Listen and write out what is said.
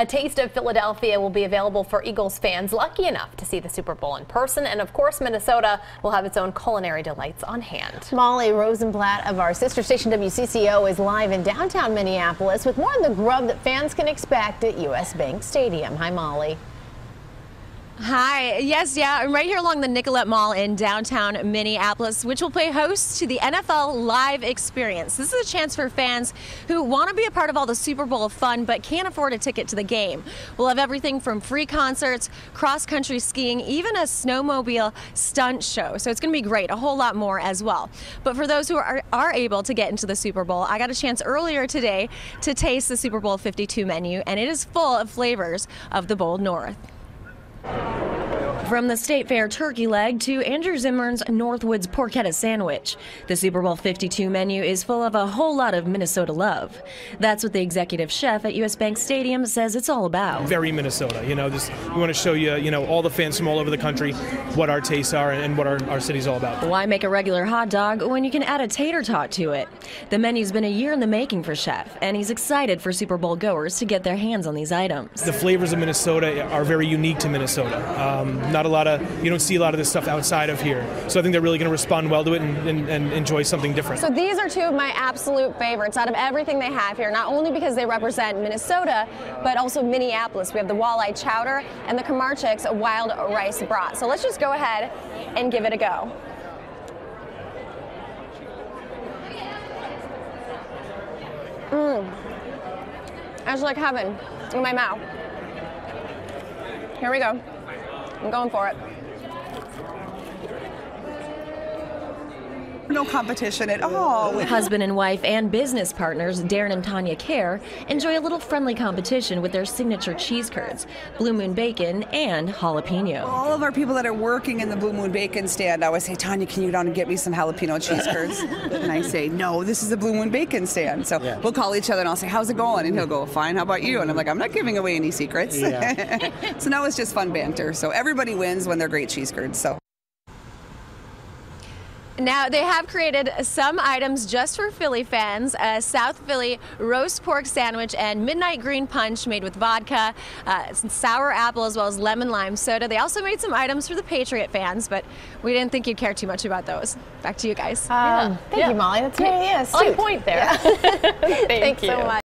A taste of Philadelphia will be available for Eagles fans lucky enough to see the Super Bowl in person. And of course, Minnesota will have its own culinary delights on hand. Molly Rosenblatt of our sister station WCCO is live in downtown Minneapolis with more of the grub that fans can expect at US Bank Stadium. Hi, Molly. Hi. Yes, yeah. I'm right here along the Nicollet Mall in downtown Minneapolis, which will play host to the NFL Live Experience. This is a chance for fans who want to be a part of all the Super Bowl fun but can't afford a ticket to the game. We'll have everything from free concerts, cross country skiing, even a snowmobile stunt show. So it's going to be great. A whole lot more as well. But for those who are, are able to get into the Super Bowl, I got a chance earlier today to taste the Super Bowl 52 menu, and it is full of flavors of the Bold North. Thank you. From the State Fair turkey leg to Andrew Zimmern's Northwoods porchetta sandwich, the Super Bowl 52 menu is full of a whole lot of Minnesota love. That's what the executive chef at US Bank Stadium says it's all about. Very Minnesota, you know, this, we want to show you, you know, all the fans from all over the country what our tastes are and what our, our city's all about. Why make a regular hot dog when you can add a tater tot to it? The menu's been a year in the making for Chef, and he's excited for Super Bowl goers to get their hands on these items. The flavors of Minnesota are very unique to Minnesota. Um, not a lot of, you don't see a lot of this stuff outside of here. So I think they're really going to respond well to it and, and, and enjoy something different. So these are two of my absolute favorites out of everything they have here, not only because they represent Minnesota, but also Minneapolis. We have the walleye chowder and the Kramarczuk's wild rice brat. So let's just go ahead and give it a go. Mmm. That's like heaven in my mouth. Here we go. I'm going for it. No competition at all. Husband and wife and business partners Darren and Tanya Kerr enjoy a little friendly competition with their signature cheese curds, Blue Moon Bacon, and jalapeno. All of our people that are working in the Blue Moon Bacon stand I always say, Tanya, can you go down and get me some jalapeno cheese curds? and I say, no, this is the Blue Moon Bacon stand. So yeah. we'll call each other and I'll say, how's it going? And he'll go, fine, how about you? And I'm like, I'm not giving away any secrets. Yeah. so now it's just fun banter. So everybody wins when they're great cheese curds. So. Now, they have created some items just for Philly fans a South Philly roast pork sandwich and midnight green punch made with vodka, uh, sour apple, as well as lemon lime soda. They also made some items for the Patriot fans, but we didn't think you'd care too much about those. Back to you guys. Um, yeah. Thank yeah. you, Molly. That's very yeah, on point there. Thank Thanks you. so much.